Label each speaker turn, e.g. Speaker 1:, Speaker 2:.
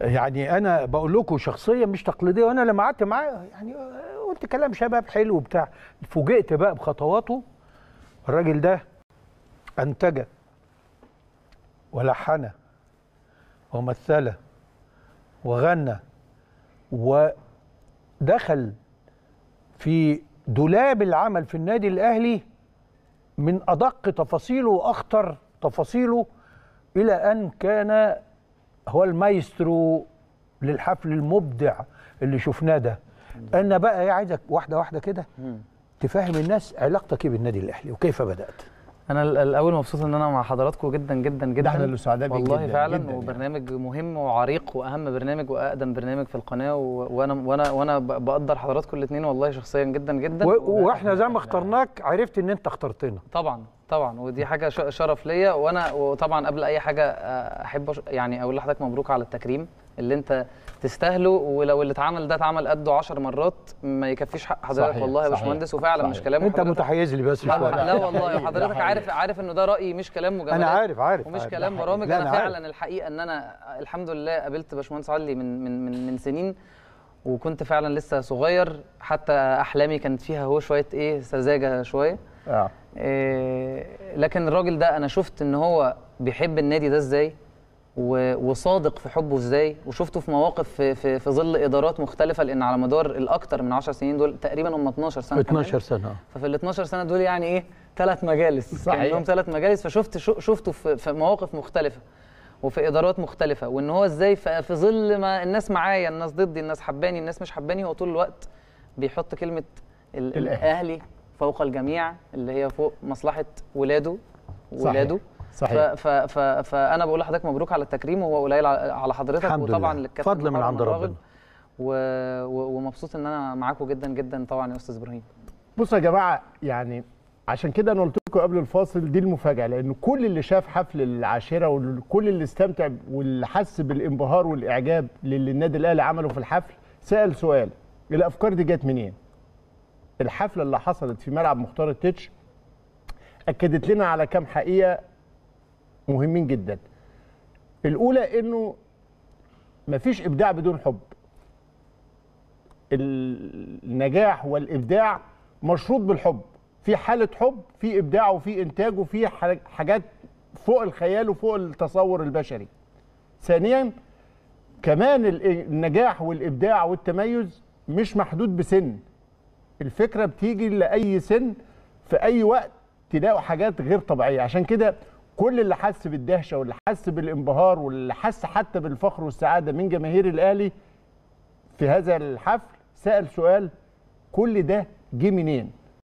Speaker 1: يعني أنا بقول لكم شخصيه مش تقليدية وأنا لما قعدت معاه يعني قلت كلام شباب حلو بتاع فوجئت بقى بخطواته. الراجل ده انتج ولحن ومثل وغنى ودخل في دولاب العمل في النادي الأهلي من أدق تفاصيله وأخطر تفاصيله إلى أن كان هو المايسترو للحفل المبدع اللي شفناه ده. أنا بقى عايزك واحدة واحدة كده تفهم الناس علاقتك إيه بالنادي الأهلي وكيف بدأت.
Speaker 2: أنا ال- الأول مبسوط إن أنا مع حضراتكم جدا جدا جدا.
Speaker 3: إحنا اللي سعداء بيك
Speaker 2: والله
Speaker 3: جداً،
Speaker 2: فعلا
Speaker 3: جداً يعني.
Speaker 2: وبرنامج مهم وعريق وأهم برنامج وأقدم برنامج في القناة وأنا وأنا وأنا بقدر حضراتكم الاثنين والله شخصيا جدا جدا.
Speaker 1: وإحنا زي ما اخترناك عرفت إن أنت اخترتنا.
Speaker 2: طبعا طبعا. ودي حاجة شرف ليا. وأنا وطبعا قبل أي حاجة آه، أحب يعني أقول لحضرتك مبروك على التكريم. اللي انت تستاهله ولو اللي اتعمل ده اتعمل قده 10 مرات ما يكفيش حق حضرتك.
Speaker 3: صحيح،
Speaker 2: والله يا باشمهندس وفعلا مش
Speaker 3: صحيح.
Speaker 2: كلام
Speaker 1: انت متحيز لي بس
Speaker 2: لا,
Speaker 1: شوية.
Speaker 2: لا والله حضرتك عارف. عارف انه ده رأيي مش كلام مجاملات
Speaker 1: أنا عارف عارف
Speaker 2: ومش
Speaker 1: عارف.
Speaker 2: كلام برامج. أنا
Speaker 1: عارف.
Speaker 2: فعلا الحقيقة إن أنا الحمد لله قابلت باشمهندس علي من من من من سنين وكنت فعلا لسه صغير. حتى أحلامي كانت فيها هو شوية إيه سذاجة شوية.
Speaker 3: آه.
Speaker 2: إيه لكن الراجل ده أنا شفت إن هو بيحب النادي ده إزاي؟ وصادق في حبه إزاي وشفته في مواقف في, في, في ظل إدارات مختلفة لأن على مدار الاكثر من 10 سنين دول تقريبا هم 12 سنة كمان.
Speaker 1: 12 سنة آه.
Speaker 2: ففي ال 12 سنة دول يعني إيه ثلاث مجالس
Speaker 3: صحيح.
Speaker 2: كان لهم ثلاث مجالس فشفت شفته في, في مواقف مختلفة وفي إدارات مختلفة وإن هو إزاي في ظل ما الناس معايا الناس ضدي الناس حباني الناس مش حباني هو طول الوقت بيحط كلمة.
Speaker 3: الأهلي
Speaker 2: فوق الجميع اللي هي فوق مصلحة ولاده. ولاده
Speaker 3: صحيح.
Speaker 2: ف ف ف فأنا بقول لحضرتك مبروك على التكريم وهو قليل على حضرتك
Speaker 1: الحمد
Speaker 2: وطبعا
Speaker 1: لله.
Speaker 2: للكابتن
Speaker 1: فضل من عند. ربنا.
Speaker 2: و... و... ومبسوط إن أنا معاكم جدا جدا طبعا يا أستاذ إبراهيم
Speaker 3: بصوا يا جماعة يعني عشان كده أنا قلت لكم قبل الفاصل دي المفاجأة لأن كل اللي شاف حفل العاشرة وكل اللي استمتع واللي حس بالانبهار والإعجاب للي النادي الأهلي عمله في الحفل سأل سؤال الأفكار دي جت منين؟ الحفلة اللي حصلت في ملعب مختار التتش أكدت لنا على كام حقيقة مهمين جدا. الأولى إنه مفيش إبداع بدون حب. النجاح والإبداع مشروط بالحب في حالة حب في إبداع وفي إنتاج وفي حاجات فوق الخيال وفوق التصور البشري ثانيا كمان ال- النجاح والإبداع والتميز مش محدود بسن الفكرة بتيجي لأي سن في أي وقت تلاقوا حاجات غير طبيعية عشان كده كل اللي حس بالدهشة واللي حس بالانبهار واللي حس حتى بالفخر والسعادة من جماهير الأهلي في هذا الحفل سأل سؤال كل ده جه منين؟